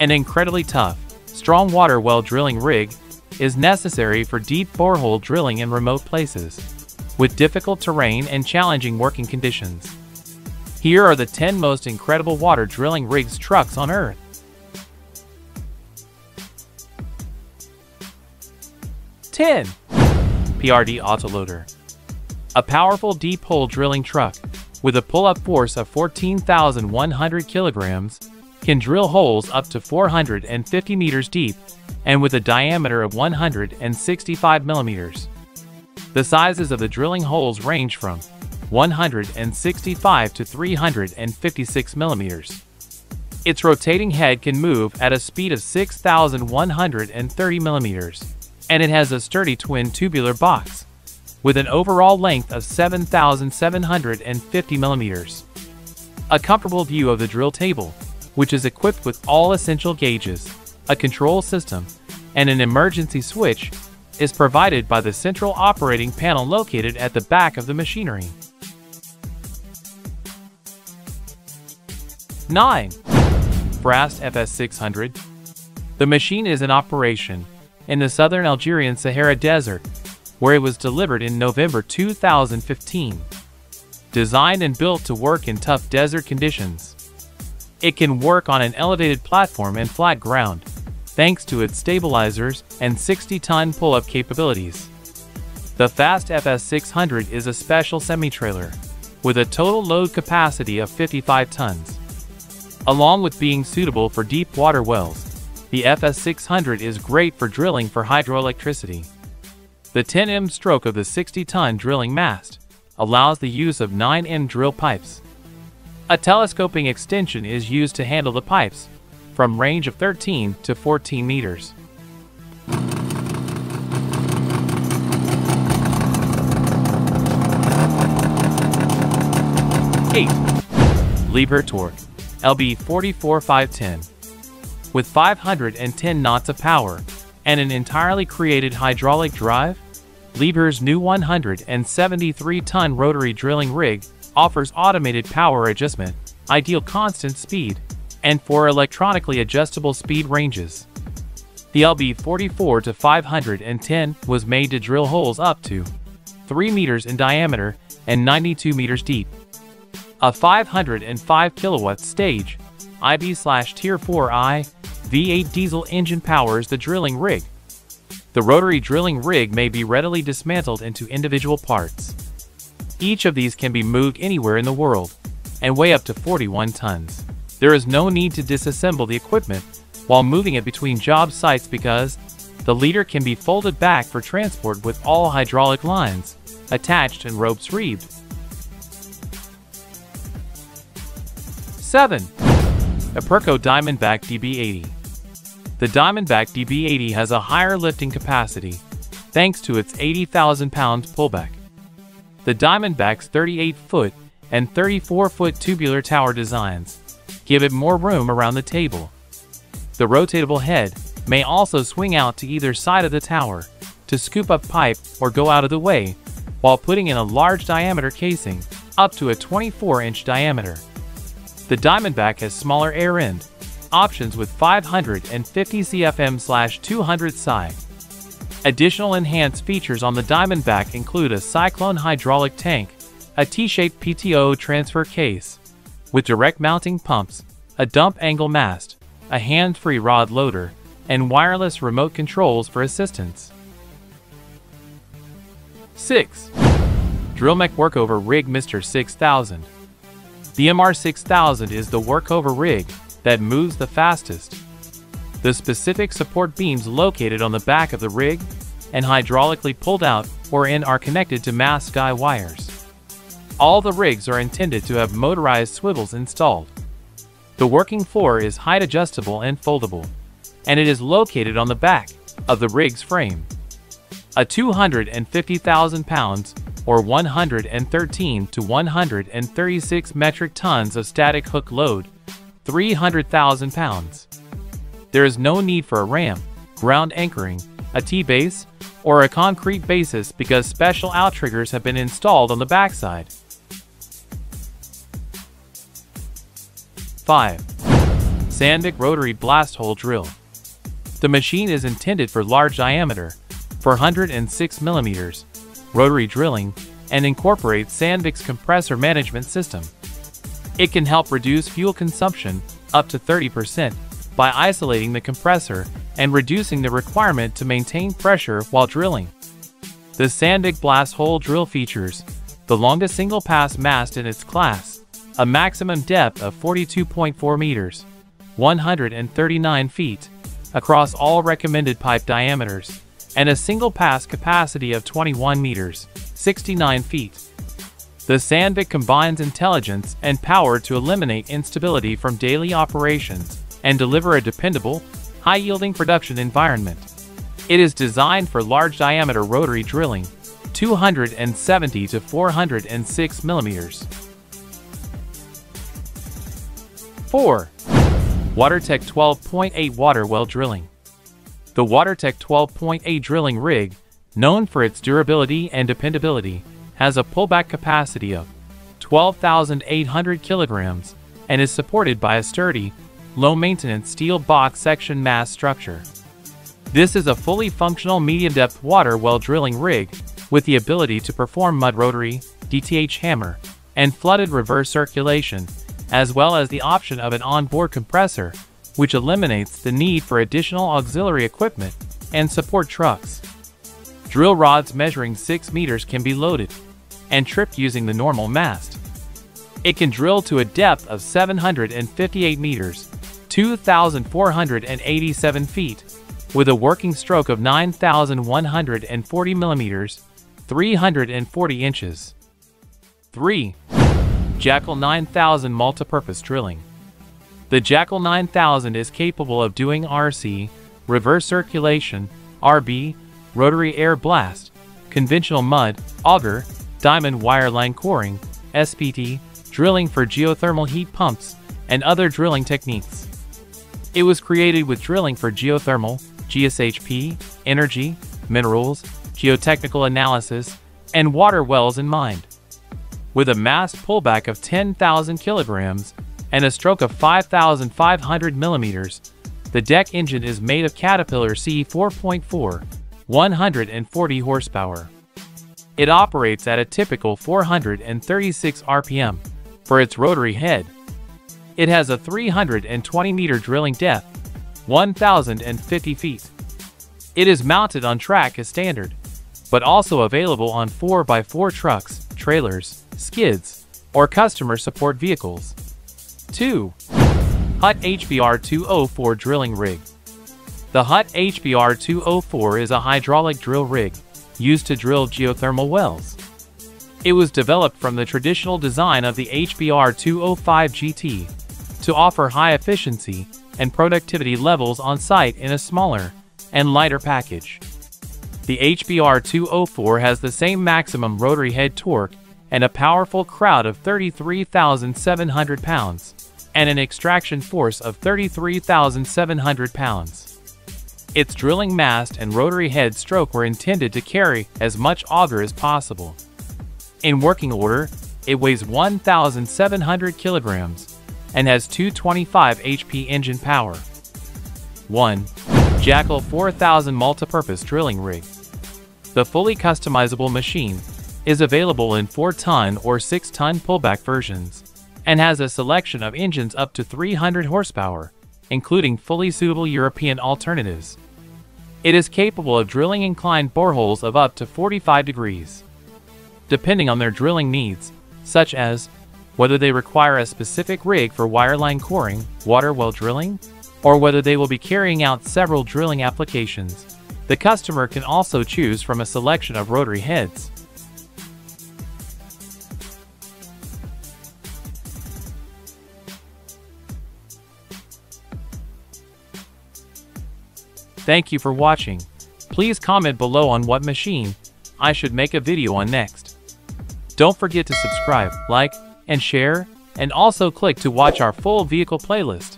An incredibly tough, strong water well drilling rig is necessary for deep borehole drilling in remote places, with difficult terrain and challenging working conditions. Here are the 10 most incredible water drilling rigs trucks on Earth. 10. PRD Autoloader A powerful deep hole drilling truck with a pull-up force of 14,100 kilograms can drill holes up to 450 meters deep and with a diameter of 165 millimeters. The sizes of the drilling holes range from 165 to 356 millimeters. Its rotating head can move at a speed of 6,130 millimeters, and it has a sturdy twin tubular box with an overall length of 7,750 millimeters. A comfortable view of the drill table, which is equipped with all essential gauges, a control system, and an emergency switch, is provided by the central operating panel located at the back of the machinery. 9. Fraste FS600 The machine is in operation in the southern Algerian Sahara Desert, where it was delivered in November 2015. Designed and built to work in tough desert conditions, it can work on an elevated platform and flat ground, thanks to its stabilizers and 60-ton pull-up capabilities. The Fraste FS600 is a special semi-trailer, with a total load capacity of 55 tons. Along with being suitable for deep water wells, the FS600 is great for drilling for hydroelectricity. The 10M stroke of the 60-ton drilling mast allows the use of 9M drill pipes. A telescoping extension is used to handle the pipes, from range of 13 to 14 meters. Eight. Liebherr Torque LB 44510 with 510 knots of power and an entirely created hydraulic drive, Liebherr's new 173-ton rotary drilling rig offers automated power adjustment, ideal constant speed, and four electronically adjustable speed ranges. The LB44 to 510 was made to drill holes up to 3 meters in diameter and 92 meters deep. A 505 kilowatt stage, IB/Tier 4i V8 diesel engine powers the drilling rig. The rotary drilling rig may be readily dismantled into individual parts. Each of these can be moved anywhere in the world and weigh up to 41 tons. There is no need to disassemble the equipment while moving it between job sites because the leader can be folded back for transport with all hydraulic lines attached and ropes reeved. 7. Aperco Diamondback DB80 the Diamondback DB80 has a higher lifting capacity, thanks to its 80,000 pounds pullback. The Diamondback's 38-foot and 34-foot tubular tower designs give it more room around the table. The rotatable head may also swing out to either side of the tower to scoop up pipe or go out of the way while putting in a large diameter casing up to a 24-inch diameter. The Diamondback has smaller air end options with 550 CFM 200 psi. Additional enhanced features on the Diamondback include a Cyclone hydraulic tank, a T-shaped PTO transfer case, with direct mounting pumps, a dump angle mast, a hand-free rod loader, and wireless remote controls for assistance. 6. Drillmec Workover Rig MR 6000 The MR6000 is the workover rig that moves the fastest. The specific support beams located on the back of the rig and hydraulically pulled out or in are connected to mast guy wires. All the rigs are intended to have motorized swivels installed. The working floor is height adjustable and foldable, and it is located on the back of the rig's frame. A 250,000 pounds or 113 to 136 metric tons of static hook load 300,000 pounds. There is no need for a ramp, ground anchoring, a T-base, or a concrete basis because special outriggers have been installed on the backside. 5. Sandvik Rotary Blast Hole Drill. The machine is intended for large diameter, 406 mm, rotary drilling, and incorporates Sandvik's compressor management system. It can help reduce fuel consumption up to 30% by isolating the compressor and reducing the requirement to maintain pressure while drilling. The Sandvik Blast Hole drill features the longest single-pass mast in its class, a maximum depth of 42.4 meters, 139 feet, across all recommended pipe diameters, and a single-pass capacity of 21 meters, 69 feet. The Sandvik combines intelligence and power to eliminate instability from daily operations and deliver a dependable, high-yielding production environment. It is designed for large diameter rotary drilling, 270 to 406 millimeters. 4. Watertec 12.8 Water Well Drilling The Watertec 12.8 drilling rig, known for its durability and dependability, has a pullback capacity of 12,800 kilograms and is supported by a sturdy, low-maintenance steel box section mast structure. This is a fully functional medium-depth water well drilling rig with the ability to perform mud rotary, DTH hammer, and flooded reverse circulation, as well as the option of an onboard compressor, which eliminates the need for additional auxiliary equipment and support trucks. Drill rods measuring 6 meters can be loaded and tripped using the normal mast. It can drill to a depth of 758 meters, 2,487 feet, with a working stroke of 9,140 millimeters, 340 inches. 3. Jackal 9000 Multipurpose Drilling The Jackal 9000 is capable of doing RC, reverse circulation, RB, rotary air blast, conventional mud, auger, diamond wireline coring, SPT, drilling for geothermal heat pumps, and other drilling techniques. It was created with drilling for geothermal, GSHP, energy, minerals, geotechnical analysis, and water wells in mind. With a mass pullback of 10,000 kilograms and a stroke of 5,500 millimeters, the deck engine is made of Caterpillar C4.4, 140 horsepower. It operates at a typical 436 RPM for its rotary head. It has a 320 meter drilling depth 1,050 feet. It is mounted on track as standard, but also available on 4x4 trucks, trailers, skids, or customer support vehicles. 2. Hütte HBR 204 Drilling Rig The Hütte HBR 204 is a hydraulic drill rig used to drill geothermal wells. It was developed from the traditional design of the HBR 205 GT to offer high efficiency and productivity levels on site in a smaller and lighter package. The HBR 204 has the same maximum rotary head torque and a powerful crowd of 33,700 pounds and an extraction force of 33,700 pounds. Its drilling mast and rotary head stroke were intended to carry as much auger as possible. In working order, it weighs 1,700 kilograms and has 225 HP engine power. 1. Jackal 4000 Multipurpose Drilling Rig The fully customizable machine is available in 4-ton or 6-ton pullback versions and has a selection of engines up to 300 horsepower, including fully suitable European alternatives. It is capable of drilling inclined boreholes of up to 45 degrees. Depending on their drilling needs, such as whether they require a specific rig for wireline coring, water well drilling, or whether they will be carrying out several drilling applications. The customer can also choose from a selection of rotary heads. Thank you for watching. Please comment below on what machine I should make a video on next. Don't forget to subscribe, like, and share, and also click to watch our full vehicle playlist.